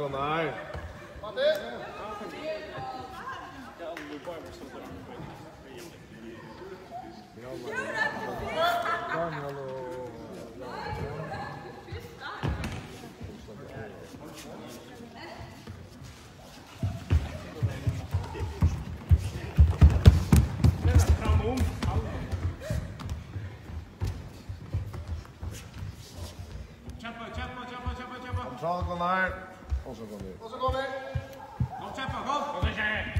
Diagonal. Bater! Zal ik wel naar. Onze kom. Onze kom. Kom, Tjeppa, kom. Kom eens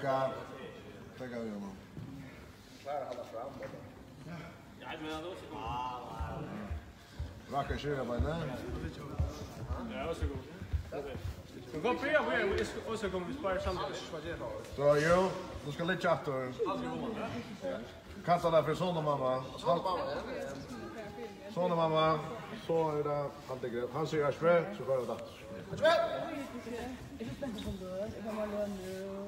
tacka. Tacka vi honom. Klarar alla fram då. Ja, men då så. Ah, Raka köra på den. Ja, varsågod. Du går på ju och så kommer vi spara samtidigt. Så jo, du ska lite chatta. Kasta där för sonen mamma. Sonen mamma. Sonen mamma. Så är det han tycker. Han säger jag så får jag det. Jag vet. Jag vet inte om du är. Jag kommer lön nu.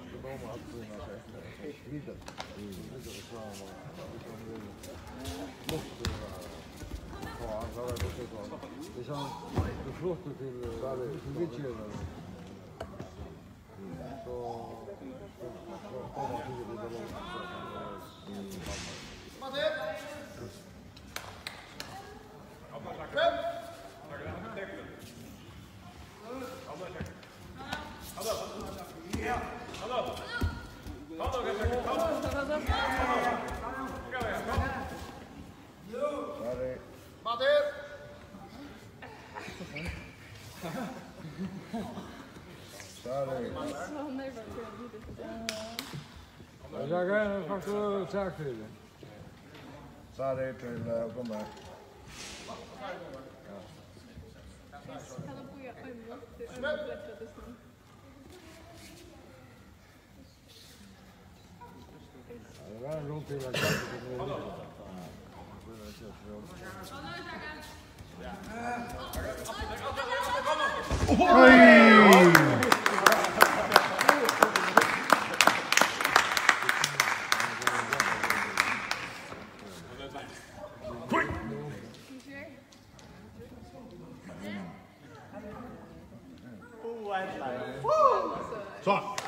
Det är så flott till, till Zagrałem fakturę za chwilę. Sorry, czyli pomaga. Det var en rund til at gøre det. Hold da. はい、さあ。